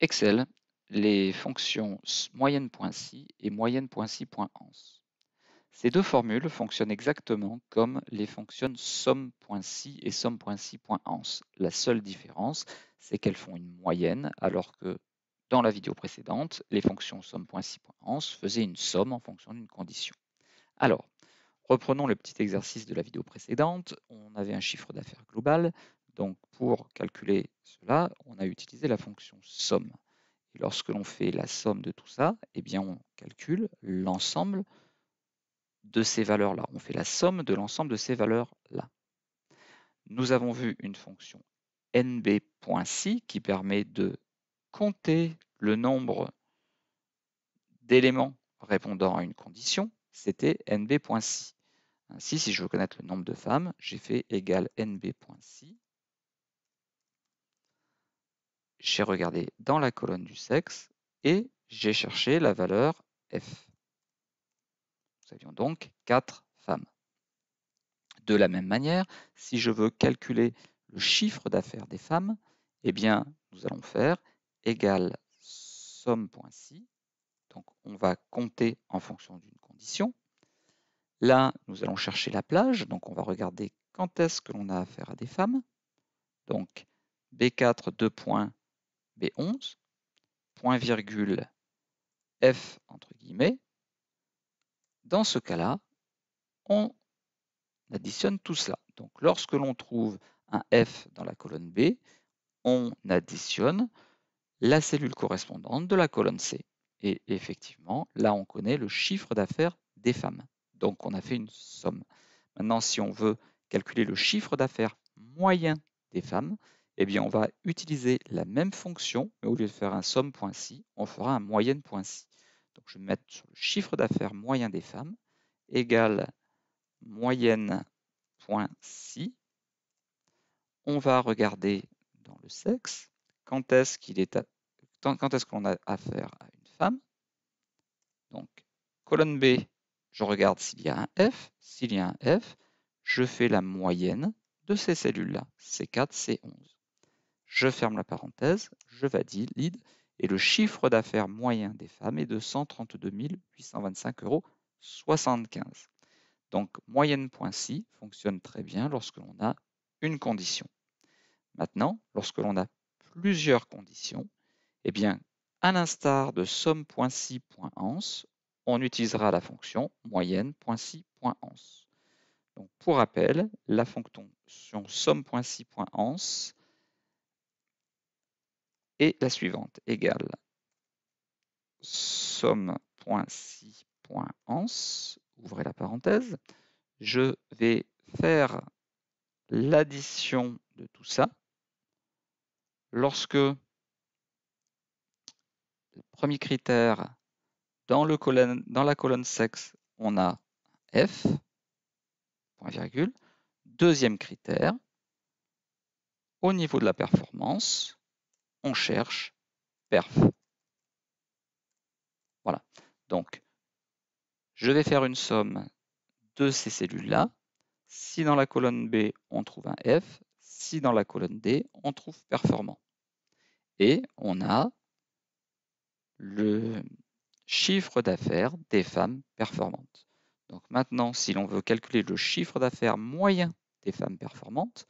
Excel, les fonctions moyenne.si et moyenne.si.ans. Ces deux formules fonctionnent exactement comme les fonctions somme.si et somme.si.ans. La seule différence, c'est qu'elles font une moyenne, alors que dans la vidéo précédente, les fonctions somme.si.ans faisaient une somme en fonction d'une condition. Alors, reprenons le petit exercice de la vidéo précédente. On avait un chiffre d'affaires global. Donc, pour calculer cela, on a utilisé la fonction somme. Et lorsque l'on fait la somme de tout ça, eh bien, on calcule l'ensemble de ces valeurs-là. On fait la somme de l'ensemble de ces valeurs-là. Nous avons vu une fonction nb.si qui permet de compter le nombre d'éléments répondant à une condition. C'était nb.si. Ainsi, si je veux connaître le nombre de femmes, j'ai fait égal nb.si. J'ai regardé dans la colonne du sexe et j'ai cherché la valeur f. Nous avions donc 4 femmes. De la même manière, si je veux calculer le chiffre d'affaires des femmes, eh bien, nous allons faire égal somme.si. Donc, on va compter en fonction d'une condition. Là, nous allons chercher la plage. Donc, on va regarder quand est-ce que l'on a affaire à des femmes. Donc, B4, 2 points, B11, point virgule, F, entre guillemets, dans ce cas-là, on additionne tout cela. Donc lorsque l'on trouve un F dans la colonne B, on additionne la cellule correspondante de la colonne C. Et effectivement, là, on connaît le chiffre d'affaires des femmes. Donc, on a fait une somme. Maintenant, si on veut calculer le chiffre d'affaires moyen des femmes, eh on va utiliser la même fonction, mais au lieu de faire un somme.si, on fera un moyenne.si. Donc, je vais mettre sur le chiffre d'affaires moyen des femmes égale moyenne.si. On va regarder dans le sexe quand quand est-ce qu'on a affaire à une femme. Donc, colonne B, je regarde s'il y a un F. S'il y a un F, je fais la moyenne de ces cellules-là, C4, C11. Je ferme la parenthèse, je valide et le chiffre d'affaires moyen des femmes est de 132 825,75 euros. Donc, moyenne.si fonctionne très bien lorsque l'on a une condition. Maintenant, lorsque l'on a plusieurs conditions, eh bien, à l'instar de somme.si.ans, on utilisera la fonction moyenne.si.ans. Donc, pour rappel, la fonction somme.si.ans et la suivante égale somme.si.ans, ouvrez la parenthèse, je vais faire l'addition de tout ça lorsque le premier critère dans, dans la colonne sexe, on a F, point virgule. Deuxième critère, au niveau de la performance, on cherche perf. Voilà. Donc, je vais faire une somme de ces cellules-là. Si dans la colonne B, on trouve un F, si dans la colonne D, on trouve performant. Et on a le chiffre d'affaires des femmes performantes. Donc maintenant, si l'on veut calculer le chiffre d'affaires moyen des femmes performantes,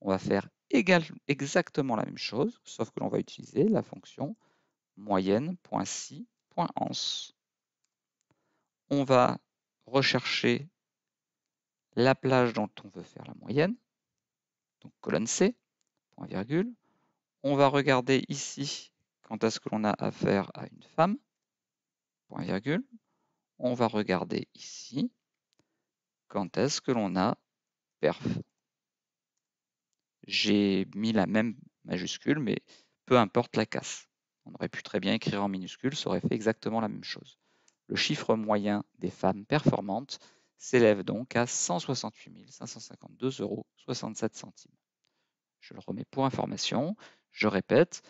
on va faire exactement la même chose, sauf que l'on va utiliser la fonction moyenne.si.ans. On va rechercher la plage dont on veut faire la moyenne, donc colonne C, point virgule. On va regarder ici quand est-ce que l'on a affaire à une femme, point virgule. On va regarder ici quand est-ce que l'on a perf j'ai mis la même majuscule, mais peu importe la casse. On aurait pu très bien écrire en minuscule, ça aurait fait exactement la même chose. Le chiffre moyen des femmes performantes s'élève donc à 168 552,67 euros. Je le remets pour information. Je répète,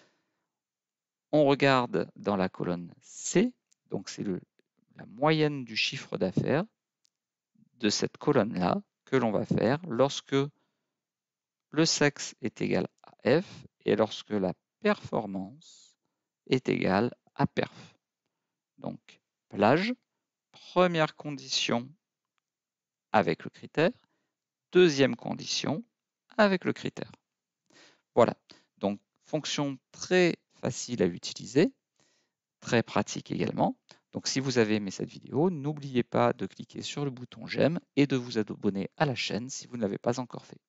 on regarde dans la colonne C, donc c'est la moyenne du chiffre d'affaires de cette colonne-là que l'on va faire lorsque le sexe est égal à F et lorsque la performance est égal à perf. Donc, plage, première condition avec le critère, deuxième condition avec le critère. Voilà, donc fonction très facile à utiliser, très pratique également. Donc si vous avez aimé cette vidéo, n'oubliez pas de cliquer sur le bouton j'aime et de vous abonner à la chaîne si vous ne l'avez pas encore fait.